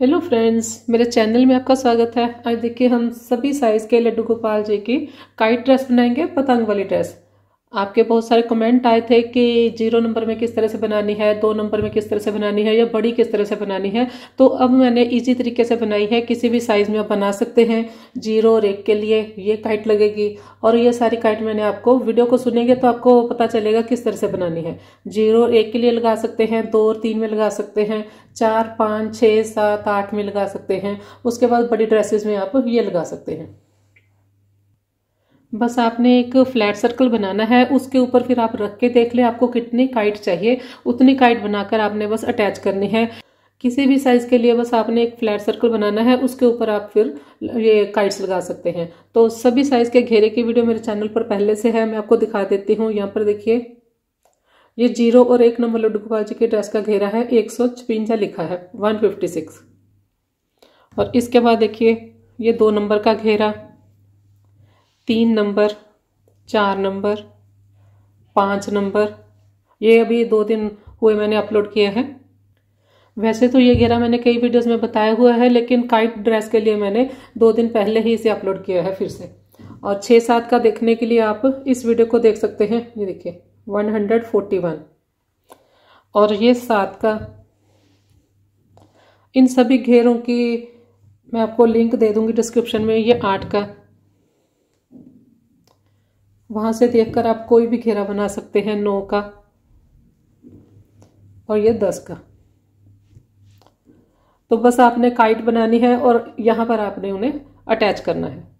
Hello friends मेरे channel में आपका स्वागत है। आज देखिए हम सभी साइज़ के लड्डू गोपाल जी की काइट ड्रेस बनाएँगे, पतंग वाली ड्रेस आपके बहुत सारे कमेंट आए थे कि ज़ीरो नंबर में किस तरह से बनानी है, दो नंबर में किस तरह से बनानी है या बड़ी किस तरह से बनानी है। तो अब मैंने इजी तरीके से बनाई है, किसी भी साइज़ में आप बना सकते हैं, ज़ीरो और एक के लिए ये काइट लगेगी। और ये सारी काइट मैंने आपको वीडियो को सुनेंगे तो आपको पता चलेगा किस तरह से बनानी है। ज़ीरो और एक के लिए लगा सकते हैं, दो और तीन में लगा सकते हैं, चार, पाँच छः सात, आठ में लगा सकते हैं। उसके बाद बड़ी ड्रेसेस में आप ये लगा सकते हैं। बस आपने एक फ्लैट सर्कल बनाना है, उसके ऊपर फिर आप रख के देख ले आपको कितनी काइट चाहिए। उतनी काइट बनाकर आपने बस अटैच करनी है। किसी भी साइज़ के लिए बस आपने एक फ्लैट सर्कल बनाना है, उसके ऊपर आप फिर ये काइट्स लगा सकते हैं। तो सभी साइज़ के घेरे की वीडियो मेरे चैनल पर पहले से है, मैं आपको दिखा देती हूँ। यहाँ पर देखिए, ये ज़ीरो और एक नंबर लड्डू गोपाल जी की ड्रेस का घेरा है, एक सौ लिखा है, वन फिफ्टी सिक्स। और इसके बाद देखिए, ये दो नंबर का घेरा। तीन नंबर, चार नंबर, पाँच नंबर। ये अभी दो दिन हुए मैंने अपलोड किया है। वैसे तो ये घेरा मैंने कई वीडियोस में बताया हुआ है, लेकिन काइट ड्रेस के लिए मैंने दो दिन पहले ही इसे अपलोड किया है फिर से। और छः सात का देखने के लिए आप इस वीडियो को देख सकते हैं। ये देखिए वन हंड्रेड फोर्टी वन और ये सात का। इन सभी घेरों की मैं आपको लिंक दे दूँगी डिस्क्रिप्शन में, ये आठ का। वहाँ से देखकर आप कोई भी घेरा बना सकते हैं नौ का और ये दस का। तो बस आपने काइट बनानी है और यहाँ पर आपने उन्हें अटैच करना है।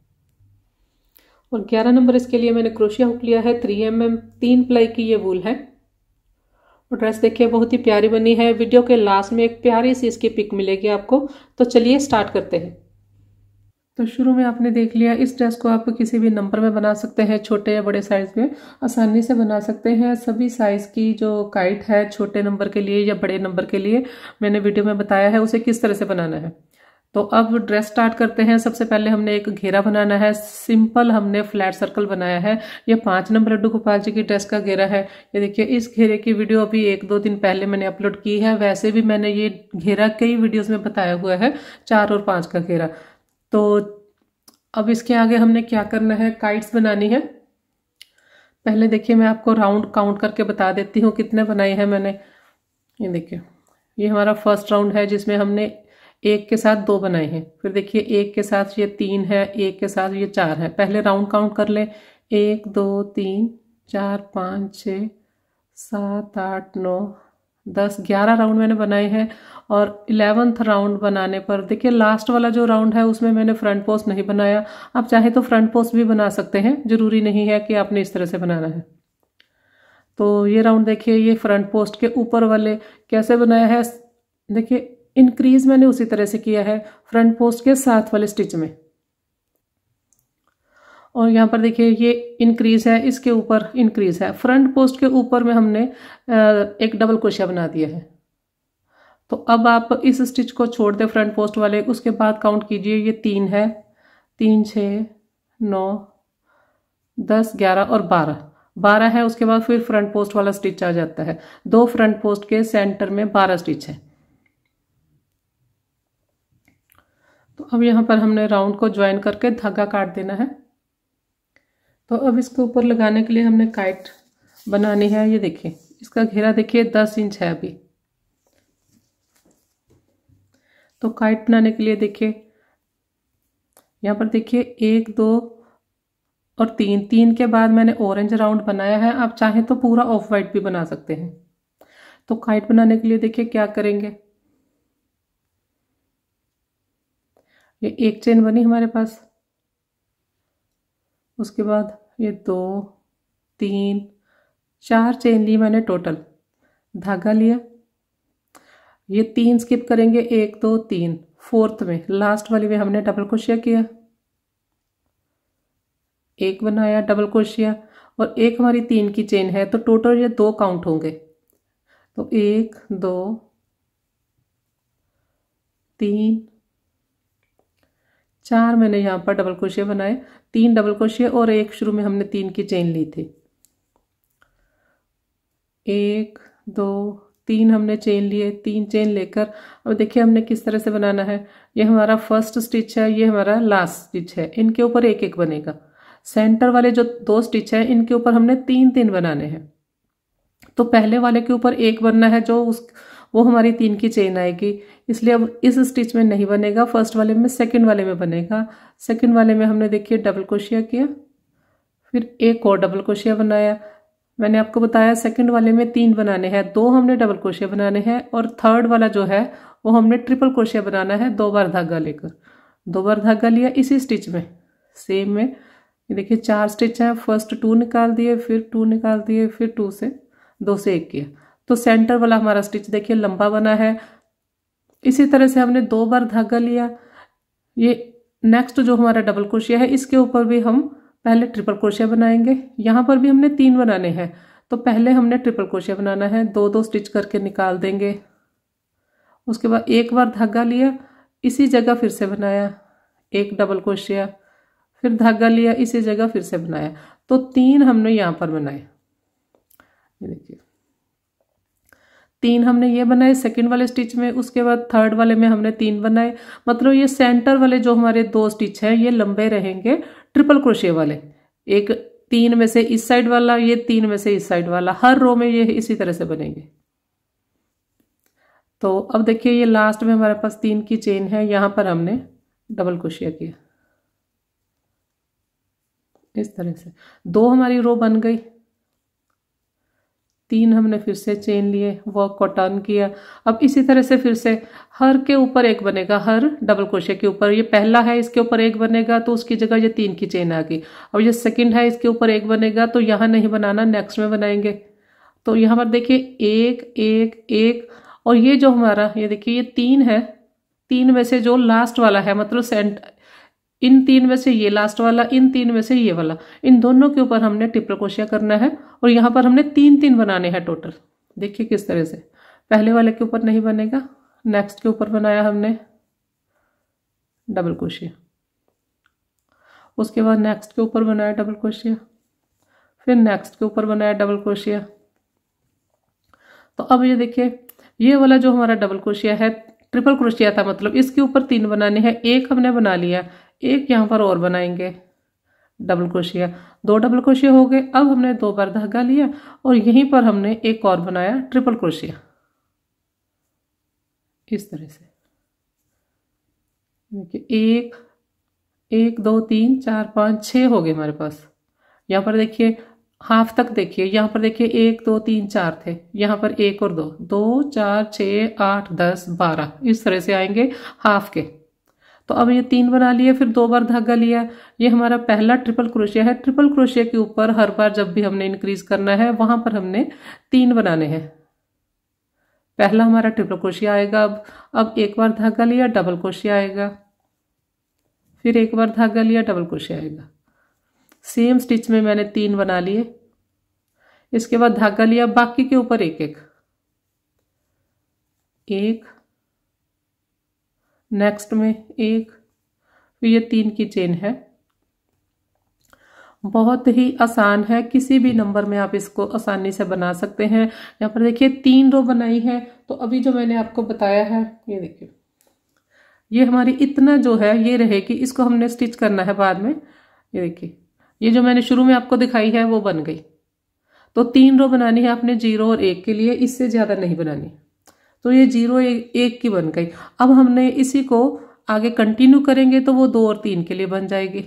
और ग्यारह नंबर इसके लिए मैंने क्रोशिया हुक लिया है थ्री एम एम तीन प्लाई की ये वूल है। और ड्रेस देखिए, बहुत ही प्यारी बनी है। वीडियो के लास्ट में एक प्यारी सी इसकी पिक मिलेगी आपको। तो चलिए स्टार्ट करते हैं। तो शुरू में आपने देख लिया, इस ड्रेस को आप किसी भी नंबर में बना सकते हैं, छोटे या बड़े साइज़ में। आसानी से बना सकते हैं। सभी साइज़ की जो काइट है, छोटे नंबर के लिए या बड़े नंबर के लिए, मैंने वीडियो में बताया है, उसे किस तरह से बनाना है। तो अब ड्रेस स्टार्ट करते हैं। सबसे पहले हमने एक घेरा बनाना है। सिंपल हमने फ्लैट सर्कल बनाया है। ये पाँच नंबर लड्डू गोपाल जी की ड्रेस का घेरा है। ये देखिए, इस घेरे की वीडियो अभी एक दो दिन पहले मैंने अपलोड की है। वैसे भी मैंने ये घेरा कई वीडियोज़ में बताया हुआ है। चार और पाँच का घेरा। तो अब इसके आगे हमने क्या करना है? काइट्स बनानी है। पहले देखिए, मैं आपको राउंड काउंट करके बता देती हूँ कितने बनाए हैं मैंने। ये देखिए, ये हमारा फ़र्स्ट राउंड है जिसमें हमने एक के साथ दो बनाए हैं। फिर देखिए, एक के साथ ये तीन है, एक के साथ ये चार है। पहले राउंड काउंट कर ले। एक, दो, तीन, चार, पाँच, छ, सात, आठ, नौ दस, ग्यारह राउंड मैंने बनाए हैं और इलेवंथ राउंड बनाने पर, देखिए लास्ट वाला जो राउंड है, उसमें मैंने फ्रंट पोस्ट नहीं बनाया। आप चाहे तो फ्रंट पोस्ट भी बना सकते हैं, ज़रूरी नहीं है कि आपने इस तरह से बनाना है। तो ये राउंड देखिए, ये फ्रंट पोस्ट के ऊपर वाले कैसे बनाया है? देखिए इंक्रीज मैंने उसी तरह से किया है फ्रंट पोस्ट के साथ वाले स्टिच में। और यहाँ पर देखिए ये इंक्रीज है, इसके ऊपर इंक्रीज है। फ्रंट पोस्ट के ऊपर में हमने एक डबल क्रोशिया बना दिया है। तो अब आप इस स्टिच को छोड़ दें फ्रंट पोस्ट वाले, उसके बाद काउंट कीजिए, ये तीन है। तीन छ नौ, दस, ग्यारह और बारह। बारह है, उसके बाद फिर फ्रंट पोस्ट वाला स्टिच आ जाता है। दो फ्रंट पोस्ट के सेंटर में बारह स्टिच है। तो अब यहाँ पर हमने राउंड को ज्वाइन करके धागा काट देना है। तो अब इसके ऊपर लगाने के लिए हमने काइट बनानी है, ये देखिए। इसका घेरा देखिए, दस इंच है अभी। तो काइट बनाने के लिए देखिए, यहाँ पर देखिए, एक, दो और तीन। तीन के बाद मैंने ऑरेंज राउंड बनाया है, आप चाहें तो पूरा ऑफ़ वाइट भी बना सकते हैं। तो काइट बनाने के लिए देखिए, क्या करेंगे? ये एक चेन बनी हमारे पास। उसके बाद ये दो, तीन, चार चेन ली मैंने टोटल। धागा लिया। ये तीन स्किप करेंगे, एक, दो, तीन। फोर्थ में, लास्ट वाली में हमने डबल क्रोशिया किया। एक बनाया, डबल क्रोशिया, और एक हमारी तीन की चेन है तो टोटल ये दो काउंट होंगे। तो एक, दो, तीन चार मैंने यहाँ पर डबल क्रोशिया बनाए, तीन डबल क्रोशिया और एक शुरू में हमने तीन की चेन ली थी। एक, दो, तीन हमने चेन लिए, तीन चेन लेकर, अब देखिए हमने किस तरह से बनाना है। ये हमारा फ़र्स्ट स्टिच है, ये हमारा लास्ट स्टिच है, इनके ऊपर एक एक बनेगा। सेंटर वाले जो दो स्टिच है, इनके ऊपर हमने तीन तीन बनाने हैं। तो पहले वाले के ऊपर एक बनना है जो उस वो हमारी तीन की चेन आएगी। इसलिए अब इस स्टिच में नहीं बनेगा, फ़र्स्ट वाले में, सेकंड वाले में बनेगा। सेकंड वाले में हमने देखिए डबल क्रोशिया किया, फिर एक और डबल क्रोशिया बनाया। मैंने आपको बताया सेकंड वाले में तीन बनाने हैं, दो हमने डबल क्रोशिया बनाने हैं, और थर्ड वाला जो है, वो हमने ट्रिपल क्रोशिया बनाना है, दो बार धागा लेकर। दो बार धागा लिया इसी स्टिच में, सेम में। ये देखिए, चार स्टिच है, फ़र्स्ट टू निकाल दिए, फिर टू निकाल दिए, फिर टू से, दो से एक किया। तो सेंटर वाला हमारा स्टिच देखिए लंबा बना है। इसी तरह से हमने दो बार धागा लिया। ये नेक्स्ट जो हमारा डबल क्रोशिया है, इसके ऊपर भी हम पहले ट्रिपल क्रोशिया बनाएँगे। यहाँ पर भी हमने तीन बनाने हैं। तो पहले हमने ट्रिपल क्रोशिया बनाना है। दो दो स्टिच करके निकाल देंगे। उसके बाद एक बार धागा लिया, इसी जगह फिर से बनाया। एक डबल क्रोशिया फिर धागा लिया, इसी जगह फिर से बनाया। तो तीन हमने यहाँ पर बनाए। देखिए। तीन हमने ये बनाए सेकंड वाले स्टिच में, उसके बाद थर्ड वाले में हमने तीन बनाए। मतलब ये सेंटर वाले जो हमारे दो स्टिच हैं, ये लंबे रहेंगे ट्रिपल क्रोशे वाले। एक तीन में से इस साइड वाला, ये तीन में से इस साइड वाला, हर रो में ये इसी तरह से बनेंगे। तो अब देखिए, ये लास्ट में हमारे पास तीन की चेन है, यहाँ पर हमने डबल क्रोशिया किया। इस तरह से। दो हमारी रो बन गई। तीन हमने फिर से चेन लिए वर्क को टर्न किया। अब इसी तरह से फिर से हर के ऊपर एक बनेगा, हर डबल क्रोशे के ऊपर। ये पहला है, इसके ऊपर एक बनेगा तो उसकी जगह ये तीन की चेन आ गई। अब ये सेकंड है, इसके ऊपर एक बनेगा तो यहाँ नहीं बनाना नेक्स्ट में बनाएँगे। तो यहाँ पर देखिए, एक एक एक, और ये जो हमारा, ये देखिए, ये तीन है। तीन में से जो लास्ट वाला है मतलब सेंट इन तीन में से ये लास्ट वाला, इन तीन में से ये वाला। इन दोनों के ऊपर हमने ट्रिपल क्रोशिया करना है और यहाँ पर हमने तीन तीन बनाने हैं टोटल देखिए किस तरह से। पहले वाले के ऊपर नहीं बनेगा नेक्स्ट के ऊपर बनाया हमने डबल क्रोशिया उसके बाद नेक्स्ट के ऊपर बनाया डबल क्रोशिया फिर नेक्स्ट के ऊपर बनाया डबल क्रोशिया तो अब ये देखिए, ये वाला जो हमारा डबल क्रोशिया है ट्रिपल क्रोशिया था मतलब इसके ऊपर तीन बनाने हैं, एक हमने बना लिया एक यहाँ पर और बनाएँगे। Double crochet. दो डबल क्रोशिया हो गए। अब हमने दो बार धागा लिया और यहीं पर हमने एक और बनाया ट्रिपल क्रोशिया। इस तरह से। देखिए, एक एक, दो, तीन, चार, पाँच छः हो गए हमारे पास। यहाँ पर देखिए, हाफ़ तक देखिए। यहाँ पर देखिए, एक, दो, तीन, चार थे। यहाँ पर एक और दो। दो, चार छ आठ, दस, बारह। इस तरह से आएँगे हाफ़ के। तो अब ये तीन बना लिए, फिर दो बार धागा लिया। ये हमारा पहला ट्रिपल क्रोशिया है। ट्रिपल क्रोशिया के ऊपर हर बार जब भी हमने इंक्रीज करना है, वहाँ पर हमने तीन बनाने हैं। पहला हमारा ट्रिपल क्रोशिया आएगा। अब अब एक बार धागा लिया डबल क्रोशिया आएगा। फिर एक बार धागा लिया डबल क्रोशिया आएगा। सेम स्टिच में मैंने तीन बना लिए। इसके बाद धागा लिया, बाकी के ऊपर एक एक एक नेक्स्ट में एक फिर ये तीन की चेन है। बहुत ही आसान है, किसी भी नंबर में आप इसको आसानी से बना सकते हैं। यहाँ पर देखिए, तीन रो बनाई है तो अभी जो मैंने आपको बताया है, ये देखिए। ये हमारी इतना जो है, ये रहेगी इसको हमने स्टिच करना है बाद में। ये देखिए, ये जो मैंने शुरू में आपको दिखाई है, वो बन गई। तो तीन रो बनानी है आपने ज़ीरो और एक के लिए, इससे ज़्यादा नहीं बनानी। तो ये ज़ीरो एक, एक की बन गई। अब हमने इसी को आगे कंटिन्यू करेंगे तो वो दो और तीन के लिए बन जाएगी।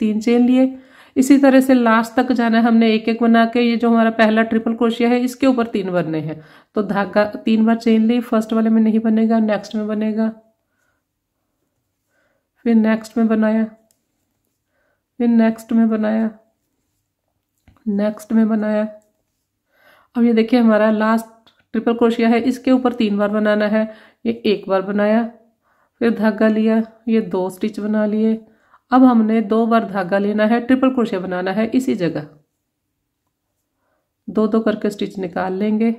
तीन चेन लिए। इसी तरह से लास्ट तक जाना है। हमने एक एक बना के ये जो हमारा पहला ट्रिपल क्रोशिया है इसके ऊपर तीन बनने हैं। तो धागा तीन बार चेन ली। फ़र्स्ट वाले में नहीं बनेगा नेक्स्ट में बनेगा। फिर नेक्स्ट में बनाया। फिर नेक्स्ट में बनाया। नेक्स्ट में बनाया। अब ये देखिए हमारा लास्ट ट्रिपल क्रोशिया है, इसके ऊपर तीन बार बनाना है, ये एक बार बनाया, फिर धागा लिया, ये दो स्टिच बना लिए। अब हमने दो बार धागा लेना है ट्रिपल क्रोशिया बनाना है इसी जगह। दो दो करके स्टिच निकाल लेंगे।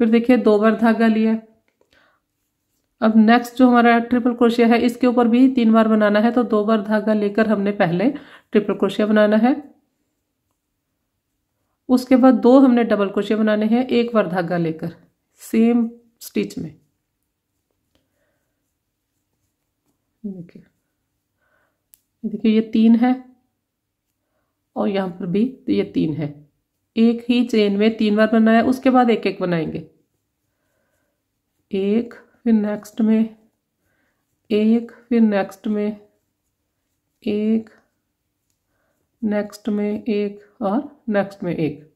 फिर देखिए, दो बार धागा लिया। अब नेक्स्ट जो हमारा ट्रिपल क्रोशिया है, इसके ऊपर भी तीन बार बनाना है तो दो बार धागा लेकर हमने पहले ट्रिपल क्रोशिया बनाना है। उसके बाद दो हमने डबल क्रोशिया बनाने हैं, एक बार धागा लेकर। सेम स्टिच में। देखिए। देखिए, ये तीन है और यहाँ पर भी तो ये तीन है। एक ही चेन में तीन बार बनाया, उसके बाद एक एक बनाएँगे। एक फिर नेक्स्ट में, एक फिर नेक्स्ट में, एक नेक्स्ट में एक और नेक्स्ट में एक।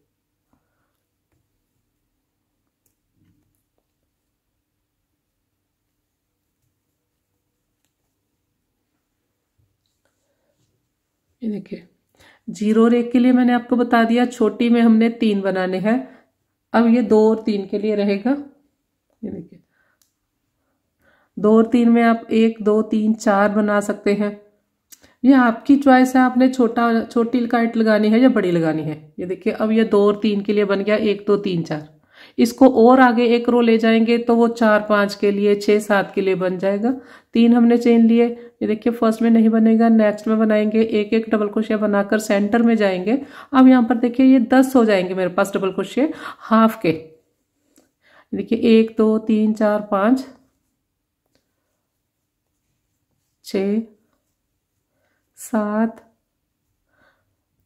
ये देखिए, ज़ीरो रेख के लिए मैंने आपको बता दिया, छोटी में हमने तीन बनाने हैं। अब ये दो और तीन के लिए रहेगा। ये देखिए, दो और तीन में आप एक, दो, तीन, चार बना सकते हैं। ये आपकी चॉइस है, आपने छोटा, छोटी काइट लगानी है या बड़ी लगानी है? ये देखिए, अब ये दो और तीन के लिए बन गया, एक, दो, तीन, चार। इसको और आगे एक रो ले जाएँगे तो वो चार, पाँच के लिए छः सात के लिए बन जाएगा। तीन हमने चेन लिए। ये देखिए फ़र्स्ट में नहीं बनेगा नेक्स्ट में बनाएँगे, एक एक डबल क्रोशिया बनाकर सेंटर में जाएँगे। अब यहाँ पर देखिए, ये दस हो जाएँगे मेरे पास डबल क्रोशिया हाफ़ के। देखिए, एक, दो, तीन, चार, पाँच छ सात।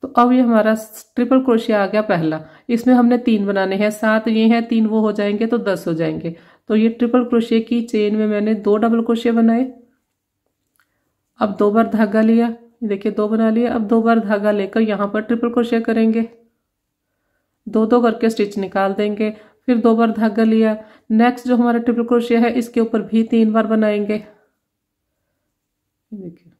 तो अब ये हमारा ट्रिपल क्रोशिया आ गया पहला। इसमें हमने तीन बनाने हैं। सात ये हैं, तीन वो हो जाएँगे तो दस हो जाएँगे। तो ये ट्रिपल क्रोशिया की चेन में मैंने दो डबल क्रोशिया बनाए। अब दो बार धागा लिया। देखिए, दो बना लिया अब दो बार धागा लेकर यहाँ पर ट्रिपल क्रोशिया करेंगे। दो दो करके स्टिच निकाल देंगे। फिर दो बार धागा लिया। नेक्स्ट जो हमारा ट्रिपल क्रोशिया है, इसके ऊपर भी तीन बार बनाएँगे। देखिए।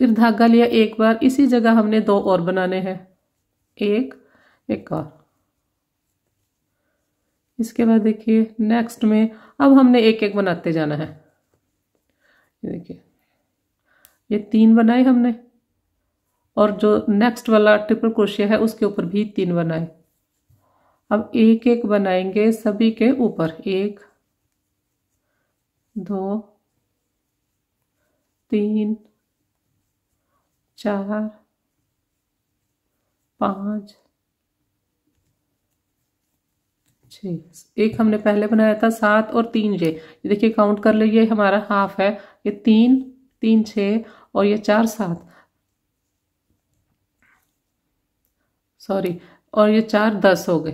फिर धागा लिया एक बार। इसी जगह हमने दो और बनाने हैं। एक एक और। इसके बाद देखिए नेक्स्ट में अब हमने एक एक बनाते जाना है। देखिए, ये तीन बनाए हमने। और जो नेक्स्ट वाला ट्रिपल क्रोशिया है, उसके ऊपर भी तीन बनाए। अब एक एक बनाएँगे सभी के ऊपर। एक, दो, तीन चार, पाँच छ एक हमने पहले बनाया था सात और तीन ये देखिए काउंट कर लीजिए हमारा हाफ़ है। ये तीन तीन छ और ये चार सात। सॉरी और ये चार दस हो गए।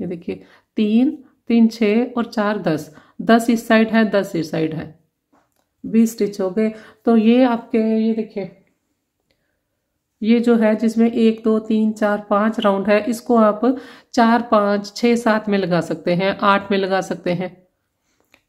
ये देखिए, तीन तीन छ और चार दस। दस इस साइड है, दस इस साइड है। बीस स्टिच हो गए। तो ये आपके, ये देखिए ये जो है जिसमें एक, दो, तीन, चार, पाँच राउंड है, इसको आप चार, पाँच छः सात में लगा सकते हैं, आठ में लगा सकते हैं।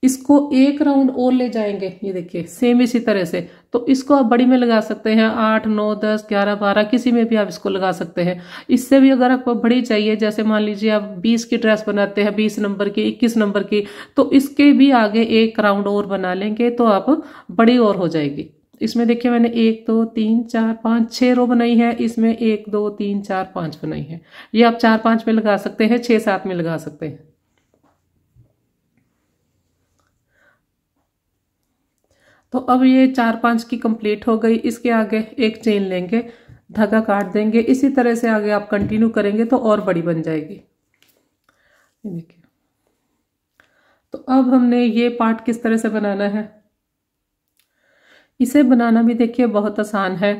इसको एक राउंड और ले जाएँगे, ये देखिए सेम इसी तरह से। तो इसको आप बड़ी में लगा सकते हैं, आठ, नौ, दस, ग्यारह, बारह, किसी में भी आप इसको लगा सकते हैं। इससे भी अगर आपको बड़ी चाहिए, जैसे मान लीजिए आप बीस की ड्रेस बनाते हैं, बीस नंबर की, इक्कीस नंबर की तो इसके भी आगे एक राउंड और बना लेंगे तो आप बड़ी और हो जाएगी। इसमें देखिए मैंने एक, दो, तीन, चार, पाँच छः रो बनाई है। इसमें एक, दो, तीन, चार, पाँच बनाई है। ये आप चार, पाँच में लगा सकते हैं छः सात में लगा सकते हैं। तो अब ये चार, पाँच की कंप्लीट हो गई। इसके आगे एक चेन लेंगे, धागा काट देंगे। इसी तरह से आगे आप कंटिन्यू करेंगे तो और बड़ी बन जाएगी। देखिए। तो अब हमने ये पार्ट किस तरह से बनाना है? इसे बनाना भी देखिए बहुत आसान है।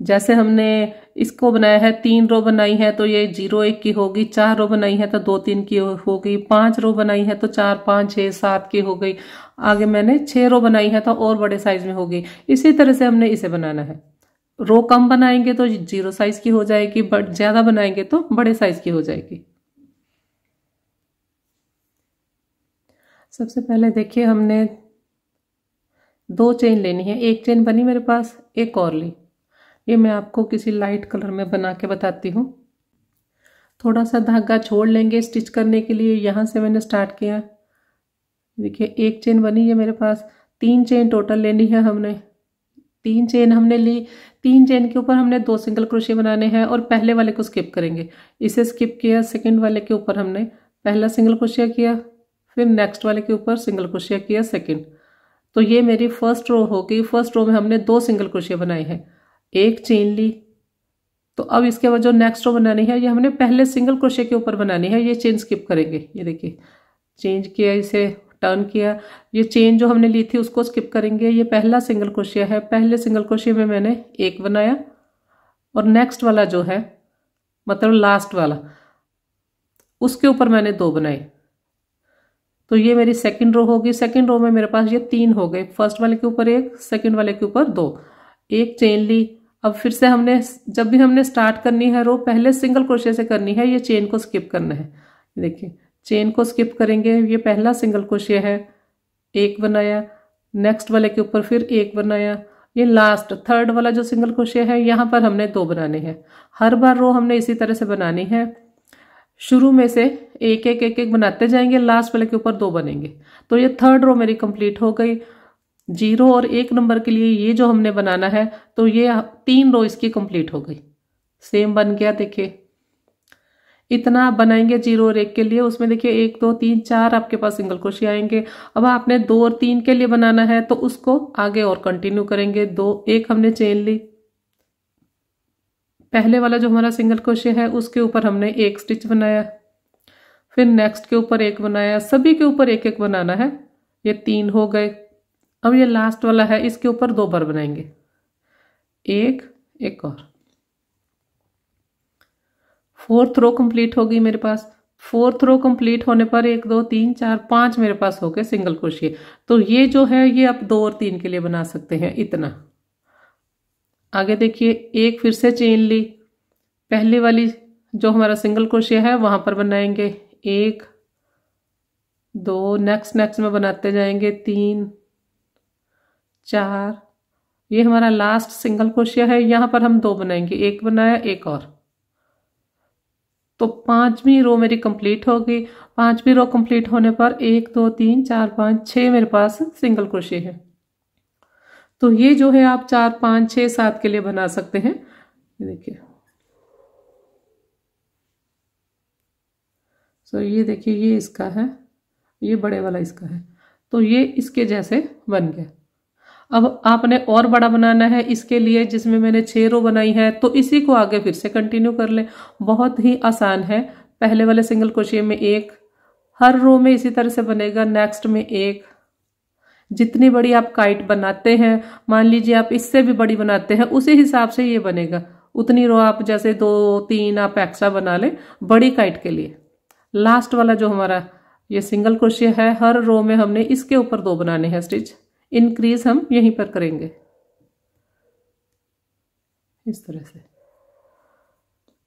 जैसे हमने इसको बनाया है, तीन रो बनाई है तो ये ज़ीरो एक की होगी, चार रो बनाई है तो दो तीन की होगी, पाँच रो बनाई है तो चार, पाँच छः सात की हो गई। आगे मैंने छह रो बनाई है तो और बड़े साइज़ में होगी। इसी तरह से हमने इसे बनाना है। रो कम बनाएँगे तो ज़ीरो साइज़ की हो जाएगी, बट ज़्यादा बनाएँगे तो बड़े साइज़ की हो जाएगी। सबसे पहले देखिए हमने दो चेन लेनी है, एक चेन बनी मेरे पास, एक और ली। ये मैं आपको किसी लाइट कलर में बना के बताती हूँ। थोड़ा सा धागा छोड़ लेंगे स्टिच करने के लिए, यहाँ से मैंने स्टार्ट किया। देखिए, एक चेन बनी है मेरे पास, तीन चेन टोटल लेनी है हमने। तीन चेन हमने ली, तीन चेन के ऊपर हमने दो सिंगल क्रोशिया बनाने हैं और पहले वाले को स्किप करेंगे। इसे स्किप किया सेकंड वाले के ऊपर हमने पहला सिंगल क्रोशिया किया, फिर नेक्स्ट वाले के ऊपर सिंगल क्रोशिया किया सेकंड तो ये मेरी फ़र्स्ट रो हो गई। फ़र्स्ट रो में हमने दो सिंगल क्रोशिया बनाए हैं। एक चेन ली। तो अब इसके बाद जो नेक्स्ट रो बनानी है, ये हमने पहले सिंगल क्रोशे के ऊपर बनानी है। ये चेन स्किप करेंगे। ये देखिए चेंज किया, इसे टर्न किया। ये चेन जो हमने ली थी, उसको स्किप करेंगे। ये पहला सिंगल क्रोशिया है। पहले सिंगल क्रोशिया में मैंने एक बनाया। और नेक्स्ट वाला जो है मतलब लास्ट वाला, उसके ऊपर मैंने दो बनाए। तो ये मेरी सेकेंड रो होगी। सेकेंड रो में मेरे पास ये तीन हो गए। फ़र्स्ट वाले के ऊपर एक सेकेंड वाले के ऊपर दो। एक चेन ली। अब फिर से हमने, जब भी हमने स्टार्ट करनी है रो पहले सिंगल क्रोशे से करनी है। ये चेन को स्किप करना है। देखिए चेन को स्किप करेंगे। ये पहला सिंगल क्रोशे है। एक बनाया। नेक्स्ट वाले के ऊपर फिर एक बनाया। ये लास्ट थर्ड वाला जो सिंगल क्रोशे है, यहाँ पर हमने दो बनाने हैं। हर बार रो हमने इसी तरह से बनानी है। शुरू में से एक एक एक एक बनाते जाएँगे लास्ट वाले के ऊपर दो बनेंगे। तो ये थर्ड रो मेरी कंप्लीट हो गई। ज़ीरो और एक नंबर के लिए ये जो हमने बनाना है तो ये तीन रो इसकी कंप्लीट हो गई। सेम बन गया, देखिए। इतना आप बनाएँगे ज़ीरो और एक के लिए, उसमें देखिए एक, दो, तीन, चार आपके पास सिंगल क्रोशिया आएँगे। अब आपने दो और तीन के लिए बनाना है तो उसको आगे और कंटिन्यू करेंगे। दो, एक हमने चेन ली। पहले वाला जो हमारा सिंगल क्रोशिया है, उसके ऊपर हमने एक स्टिच बनाया फिर नेक्स्ट के ऊपर एक बनाया सभी के ऊपर एक एक बनाना है। ये तीन हो गए। अब ये लास्ट वाला है, इसके ऊपर दो बार बनाएँगे। एक एक और। फोर्थ रो कंप्लीट हो गई मेरे पास। फोर्थ रो कंप्लीट होने पर एक, दो, तीन, चार, पाँच मेरे पास हो गए सिंगल क्रोशिए तो ये जो है, ये आप दो और तीन के लिए बना सकते हैं, इतना। आगे देखिए, एक फिर से चेन ली। पहली वाली जो हमारा सिंगल क्रोशिया है, वहाँ पर बनाएँगे एक, दो नेक्स्ट नेक्स्ट में बनाते जाएँगे तीन, चार। ये हमारा लास्ट सिंगल क्रोशिया है, यहाँ पर हम दो बनाएँगे, एक बनाया, एक और। तो पांचवी रो मेरी कंप्लीट हो गई। पांचवी रो कंप्लीट होने पर एक, दो, तीन, चार, पाँच छः मेरे पास सिंगल क्रोशिया है। तो ये जो है आप चार, पाँच छः सात के लिए बना सकते हैं। देखिए। सो ये देखिए, ये इसका है, ये बड़े वाला इसका है। तो ये इसके जैसे बन गया। अब आपने और बड़ा बनाना है इसके लिए, जिसमें मैंने छह रो बनाई है तो इसी को आगे फिर से कंटिन्यू कर ले। बहुत ही आसान है। पहले वाले सिंगल क्रोशिया में एक, हर रो में इसी तरह से बनेगा। नेक्स्ट में एक जितनी बड़ी आप काइट बनाते हैं, मान लीजिए आप इससे भी बड़ी बनाते हैं, उसी हिसाब से ये बनेगा। उतनी रो आप जैसे दो, तीन आप एक्स्ट्रा बना लें बड़ी काइट के लिए। लास्ट वाला जो हमारा ये सिंगल क्रोशिया है, हर रो में हमने इसके ऊपर दो बनाने हैं स्टिच। इंक्रीज हम यहीं पर करेंगे। इस तरह से।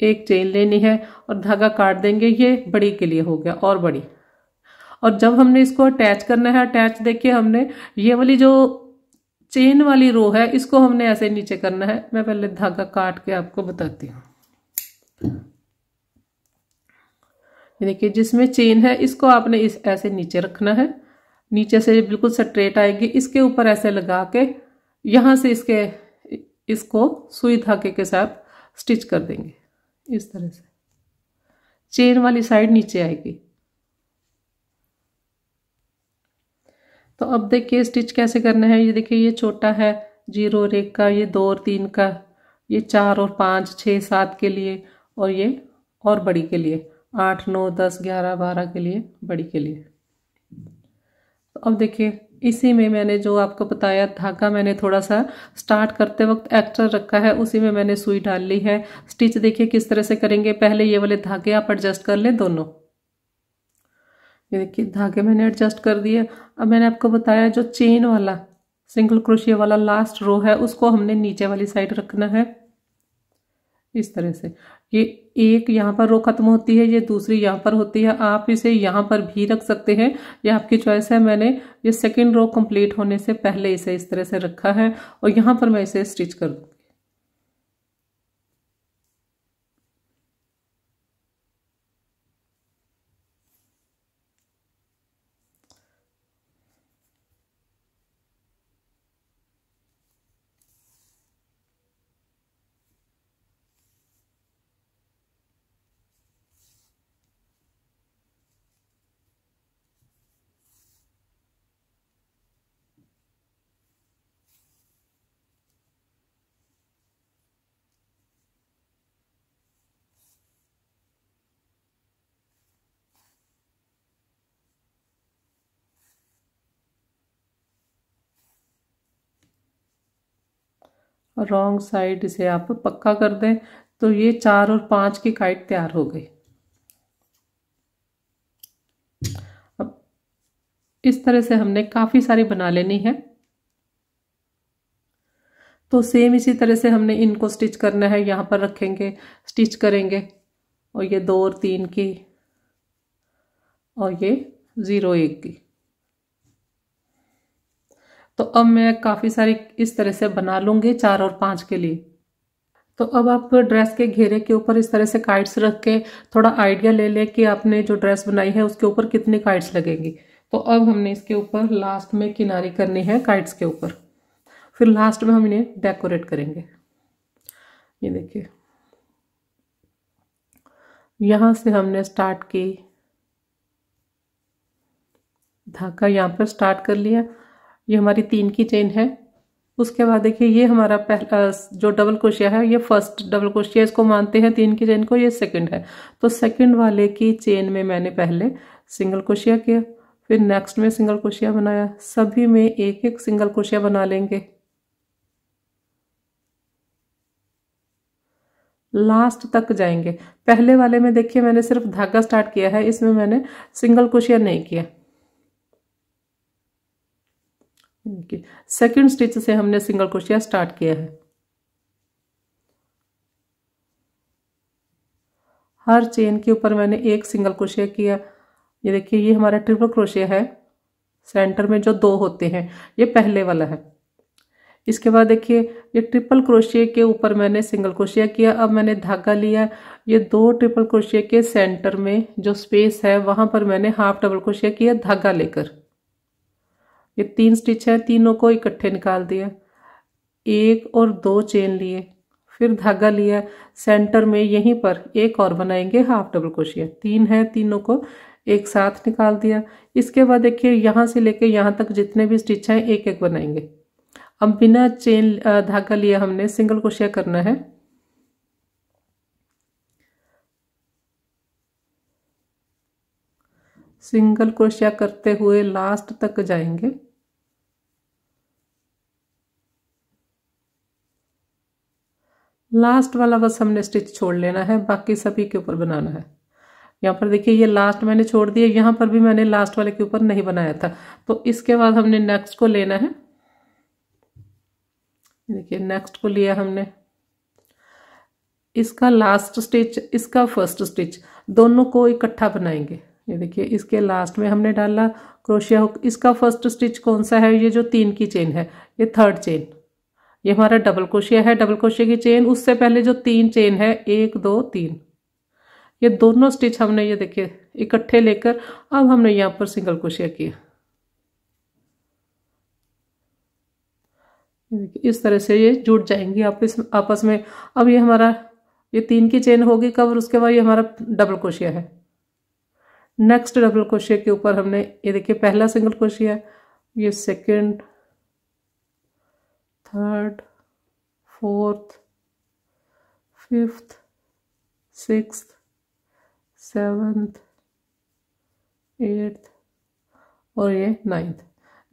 एक चेन लेनी है और धागा काट देंगे, ये बड़ी के लिए हो गया और बड़ी। और जब हमने इसको अटैच करना है अटैच देखिए हमने ये वाली जो चेन वाली रो है, इसको हमने ऐसे नीचे करना है। मैं पहले धागा काट के आपको बताती हूँ। देखिए, जिसमें चेन है, इसको आपने इस ऐसे नीचे रखना है। नीचे से बिल्कुल स्ट्रेट आएगी। इसके ऊपर ऐसे लगा के यहाँ से इसके, इसको सुई धागे के साथ स्टिच कर देंगे। इस तरह से। चेन वाली साइड नीचे आएगी। तो अब देखिए स्टिच कैसे करना है? ये देखिए, ये छोटा है, ज़ीरो और एक का, ये दो और तीन का, ये चार और पाँच, छः, सात के लिए और ये और बड़ी के लिए, आठ, नौ, दस, ग्यारह, बारह के लिए, बड़ी के लिए। तो अब देखिए, इसी में मैंने जो आपको बताया धागा, मैंने थोड़ा सा स्टार्ट करते वक्त एक्स्ट्रा रखा है, उसी में मैंने सुई डाल ली है। स्टिच देखिए किस तरह से करेंगे, पहले ये वाले धागे आप एडजस्ट कर लें दोनों। ये देखिए, धागे मैंने एडजस्ट कर दिए। अब मैंने आपको बताया जो चेन वाला सिंगल क्रोशिया वाला लास्ट रो है, उसको हमने नीचे वाली साइड रखना है। इस तरह से। ये एक यहाँ पर रो खत्म होती है, ये दूसरी यहाँ पर होती है। आप इसे यहाँ पर भी रख सकते हैं। ये आपकी चॉइस है। मैंने ये सेकेंड रो कंप्लीट होने से पहले इसे इस तरह से रखा है और यहाँ पर मैं इसे स्टिच कर दूँगी रॉन्ग साइड इसे आप पक्का कर दें तो ये चार और पाँच की काइट तैयार हो गई। अब इस तरह से हमने काफ़ी सारी बना लेनी है। तो सेम इसी तरह से हमने इनको स्टिच करना है, यहाँ पर रखेंगे स्टिच करेंगे, और ये दो और तीन की, और ये ज़ीरो एक की। तो अब मैं काफ़ी सारी इस तरह से बना लूँगी चार और पाँच के लिए। तो अब आप ड्रेस के घेरे के ऊपर इस तरह से काइट्स रख के थोड़ा आइडिया ले लें कि आपने जो ड्रेस बनाई है उसके ऊपर कितनी काइट्स लगेंगी। तो अब हमने इसके ऊपर लास्ट में किनारी करनी है काइट्स के ऊपर। फिर लास्ट में हम इन्हें डेकोरेट करेंगे। ये देखिए। यहाँ से हमने स्टार्ट की। धागा यहाँ पर स्टार्ट कर लिया। ये हमारी तीन की चेन है। उसके बाद देखिए, ये हमारा पहला, जो डबल क्रोशिया है, ये फ़र्स्ट डबल क्रोशिया इसको मानते हैं तीन की चेन को, ये सेकंड है। तो सेकंड वाले की चेन में मैंने पहले सिंगल क्रोशिया किया, फिर नेक्स्ट में सिंगल क्रोशिया बनाया। सभी में एक एक सिंगल क्रोशिया बना लेंगे। लास्ट तक जाएँगे। पहले वाले में देखिए, मैंने सिर्फ़ धागा स्टार्ट किया है, इसमें मैंने सिंगल क्रोशिया नहीं किया। सेकंड स्टिच से हमने सिंगल क्रोशिया स्टार्ट किया है। हर चेन के ऊपर मैंने एक सिंगल क्रोशिया किया। ये देखिए, ये हमारा ट्रिपल क्रोशिया है। सेंटर में जो दो होते हैं, ये पहले वाला है। इसके बाद देखिए, ये ट्रिपल क्रोशिया के ऊपर मैंने सिंगल क्रोशिया किया। अब मैंने धागा लिया। ये दो ट्रिपल क्रोशिया के सेंटर में जो स्पेस है, वहाँ पर मैंने हाफ़ डबल क्रोशिया किया धागा लेकर। ये तीन स्टिच है, तीनों को इकट्ठे निकाल दिया। एक और दो चेन लिए, फिर धागा लिया। सेंटर में यहीं पर एक और बनाएँगे हाफ़ डबल क्रोशिया। तीन है, तीनों को एक साथ निकाल दिया। इसके बाद देखिए, यहाँ से लेके यहाँ तक जितने भी स्टिच हैं एक एक बनाएँगे। अब बिना चेन धागा लिया हमने, सिंगल क्रोशिया करना है। सिंगल क्रोशिया करते हुए लास्ट तक जाएँगे। लास्ट वाला बस हमने स्टिच छोड़ लेना है, बाकी सभी के ऊपर बनाना है। यहाँ पर देखिए, ये लास्ट मैंने छोड़ दिया, यहाँ पर भी मैंने लास्ट वाले के ऊपर नहीं बनाया था। तो इसके बाद हमने नेक्स्ट को लेना है। देखिए नेक्स्ट को लिया हमने। इसका लास्ट स्टिच इसका फ़र्स्ट स्टिच दोनों को इकट्ठा बनाएँगे। ये देखिए, इसके लास्ट में हमने डाला क्रोशिया हुक इसका फ़र्स्ट स्टिच कौन सा है? ये जो तीन की चेन है, ये थर्ड चेन ये हमारा डबल क्रोशिया है। डबल क्रोशिया की चेन उससे पहले जो तीन चेन है, एक, दो, तीन। ये दोनों स्टिच हमने ये देखिए, इकट्ठे लेकर अब हमने यहाँ पर सिंगल क्रोशिया किया। इस तरह से ये जुड़ जाएँगी आपस आपस में। अब ये हमारा, ये तीन की चेन होगी कवर उसके बाद ये हमारा डबल क्रोशिया है। नेक्स्ट डबल क्रोशिया के ऊपर हमने, ये देखिए, पहला सिंगल क्रोशिया ये second third fourth fifth six seventh eighth और ये नाइन्थ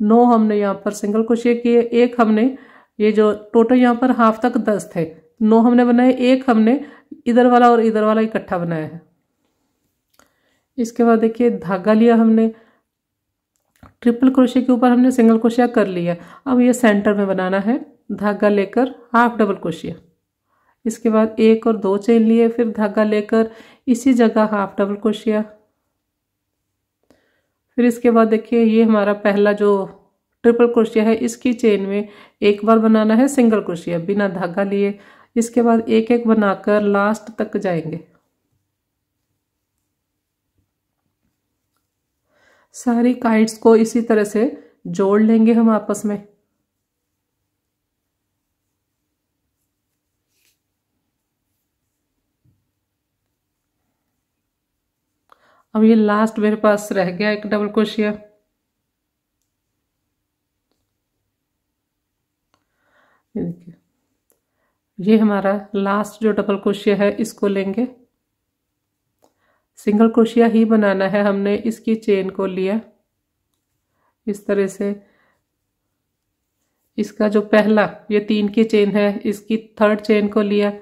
नौ हमने यहाँ पर सिंगल क्रोशिया किए एक हमने ये जो टोटल यहाँ पर हाफ़ तक दस थे। नौ हमने बनाए, एक हमने इधर वाला और इधर वाला इकट्ठा बनाया है। इसके बाद देखिए धागा लिया हमने। ट्रिपल क्रोशिया के ऊपर हमने सिंगल क्रोशिया कर लिया अब ये सेंटर में बनाना है, धागा लेकर हाफ़ डबल क्रोशिया। इसके बाद एक और दो चेन लिए, फिर धागा लेकर इसी जगह हाफ़ डबल क्रोशिया। फिर इसके बाद देखिए, ये हमारा पहला जो ट्रिपल क्रोशिया है, इसकी चेन में एक बार बनाना है सिंगल क्रोशिया, बिना धागा लिए। इसके बाद एक एक बनाकर लास्ट तक जाएँगे। सारी काइट्स को इसी तरह से जोड़ लेंगे हम आपस में। अब ये लास्ट मेरे पास रह गया एक डबल क्रोशिया ये हमारा लास्ट जो डबल क्रोशिया है, इसको लेंगे। सिंगल क्रोशिया ही बनाना है। हमने इसकी चेन को लिया। इस तरह से इसका जो पहला, ये तीन की चेन है, इसकी थर्ड चेन को लिया।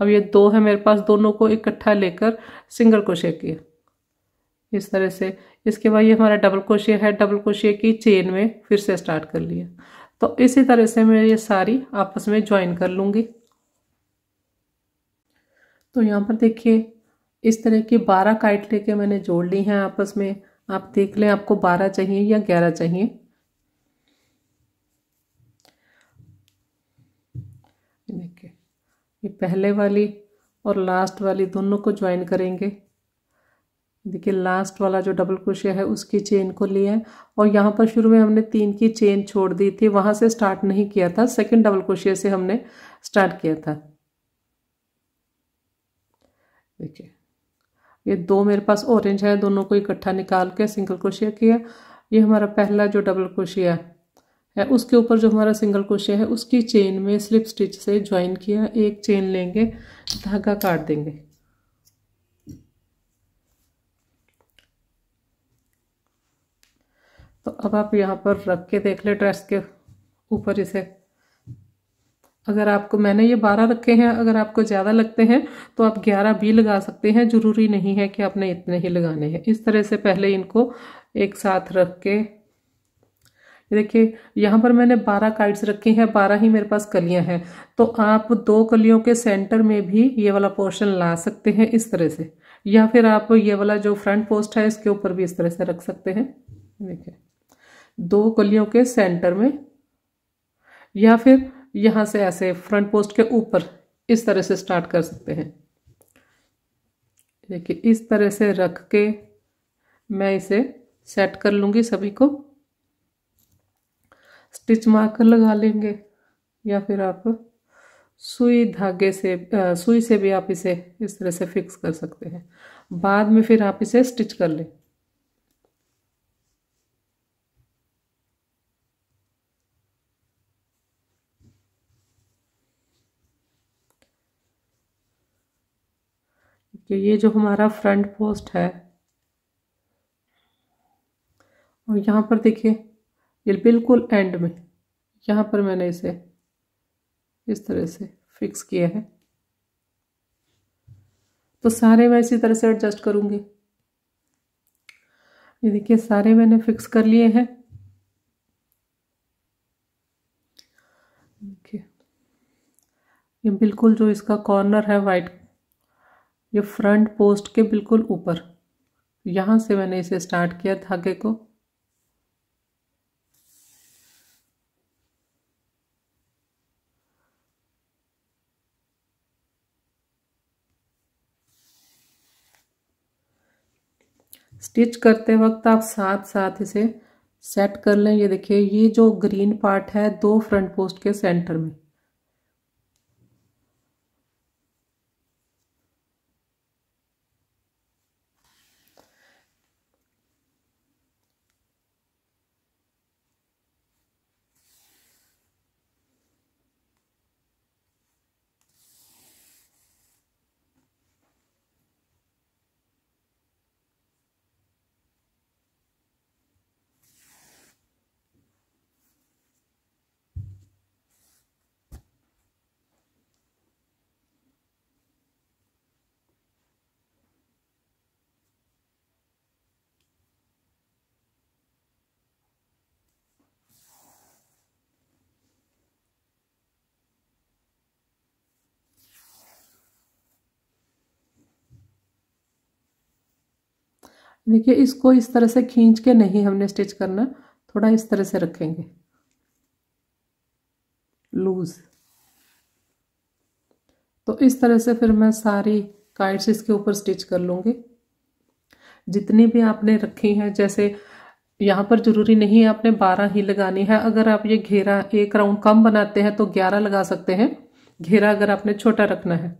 अब ये दो है मेरे पास, दोनों को इकट्ठा लेकर सिंगल क्रोशिया किया। इस तरह से इसके बाद ये हमारा डबल क्रोशिया है। डबल क्रोशिया की चेन में फिर से स्टार्ट कर लिया। तो इसी तरह से मैं ये सारी आपस में ज्वाइन कर लूँगी। तो यहाँ पर देखिए इस तरह की बारह काइट लेके मैंने जोड़ ली हैं आपस में। आप देख लें, आपको बारह चाहिए या ग्यारह चाहिए। देखिए, ये पहले वाली और लास्ट वाली दोनों को ज्वाइन करेंगे। देखिए लास्ट वाला जो डबल क्रोशिया है, उसकी चेन को लिया है। और यहाँ पर शुरू में हमने तीन की चेन छोड़ दी थी, वहाँ से स्टार्ट नहीं किया था। सेकंड डबल क्रोशिया से हमने स्टार्ट किया था। देखिए ये दो मेरे पास ऑरेंज है, दोनों को इकट्ठा निकाल के सिंगल क्रोशिया किया ये हमारा पहला जो डबल क्रोशिया है उसके ऊपर जो हमारा सिंगल क्रोशिया है, उसकी चेन में स्लिप स्टिच से ज्वाइन किया। एक चेन लेंगे, धागा काट देंगे। तो अब आप यहाँ पर रख के देख ले ड्रेस के ऊपर इसे। अगर आपको मैंने ये बारह रखे हैं, अगर आपको ज़्यादा लगते हैं तो आप ग्यारह भी लगा सकते हैं। ज़रूरी नहीं है कि आपने इतने ही लगाने हैं। इस तरह से पहले इनको एक साथ रख के, देखिए, यहाँ पर मैंने बारह काइट्स रखी हैं, बारह ही मेरे पास कलियाँ हैं। तो आप दो कलियों के सेंटर में भी ये वाला पोर्शन ला सकते हैं इस तरह से। या फिर आप ये वाला जो फ्रंट पोस्ट है, इसके ऊपर भी इस तरह से रख सकते हैं। देखिए, दो कलियों के सेंटर में। या फिर यहाँ से ऐसे फ्रंट पोस्ट के ऊपर इस तरह से स्टार्ट कर सकते हैं। देखिए इस तरह से रख के मैं इसे सेट कर लूँगी सभी को। स्टिच मार्कर लगा लेंगे या फिर आप सुई धागे से आ, सुई से भी आप इसे इस तरह से फिक्स कर सकते हैं। बाद में फिर आप इसे स्टिच कर लें। कि ये जो हमारा फ्रंट पोस्ट है, और यहाँ पर देखिए, ये बिल्कुल एंड में, यहाँ पर मैंने इसे इस तरह से फिक्स किया है। तो सारे मैं इसी तरह से एडजस्ट करूँगी। ये देखिए, सारे मैंने फिक्स कर लिए हैं। ये बिल्कुल जो इसका कॉर्नर है वाइट ये फ्रंट पोस्ट के बिल्कुल ऊपर। यहाँ से मैंने इसे स्टार्ट किया धागे को। स्टिच करते वक्त आप साथ साथ इसे सेट कर लें। ये देखिए, ये जो ग्रीन पार्ट है, दो फ्रंट पोस्ट के सेंटर में। देखिए, इसको इस तरह से खींच के नहीं हमने स्टिच करना, थोड़ा इस तरह से रखेंगे। लूज। तो इस तरह से फिर मैं सारी काइट्स इसके ऊपर स्टिच कर लूँगी। जितनी भी आपने रखी हैं, जैसे यहाँ पर ज़रूरी नहीं है आपने बारह ही लगानी है। अगर आप ये घेरा एक राउंड कम बनाते हैं तो ग्यारह लगा सकते हैं। घेरा अगर आपने छोटा रखना है।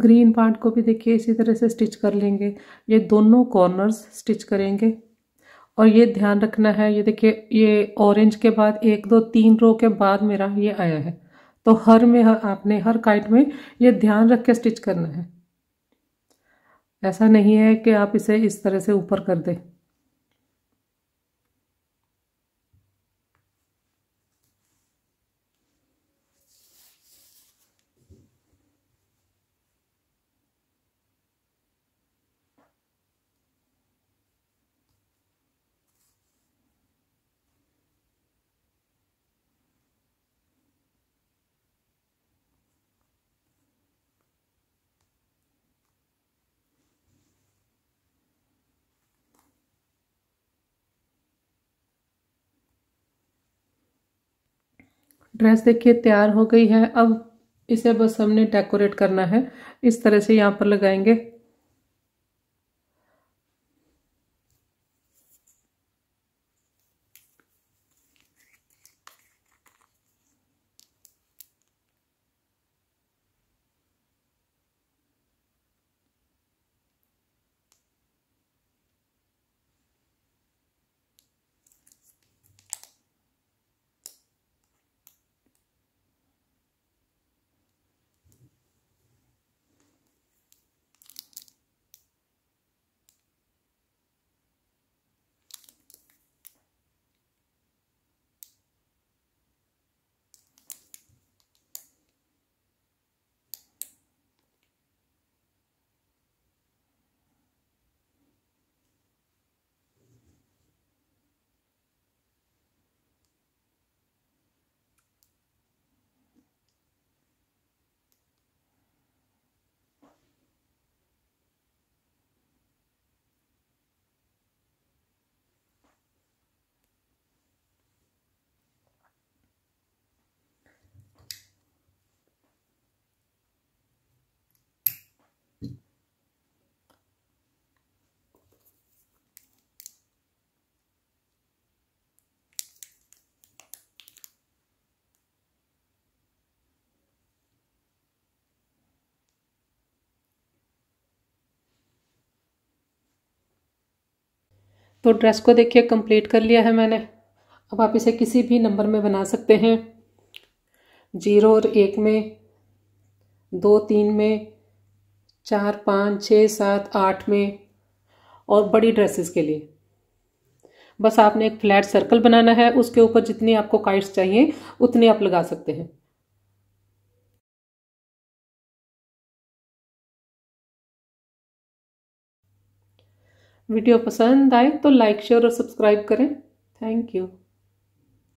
ग्रीन पार्ट को भी देखिए, इसी तरह से स्टिच कर लेंगे। ये दोनों कॉर्नर्स स्टिच करेंगे। और ये ध्यान रखना है, ये देखिए, ये ऑरेंज के बाद, एक, दो, तीन रो के बाद मेरा ये आया है। तो हर में, हर, आपने हर काइट में ये ध्यान रख के स्टिच करना है। ऐसा नहीं है कि आप इसे इस तरह से ऊपर कर दें। ड्रेस देखिए, तैयार हो गई है। अब इसे बस हमने डेकोरेट करना है। इस तरह से यहाँ पर लगाएँगे। तो ड्रेस को देखिए कंप्लीट कर लिया है मैंने। अब आप इसे किसी भी नंबर में बना सकते हैं। ज़ीरो और एक में, दो तीन में, चार, पाँच छः सात, आठ में, और बड़ी ड्रेसेस के लिए। बस आपने एक फ्लैट सर्कल बनाना है, उसके ऊपर जितनी आपको काइट्स चाहिए, उतनी आप लगा सकते हैं। वीडियो पसंद आए तो लाइक शेयर और सब्सक्राइब करें। Thank you.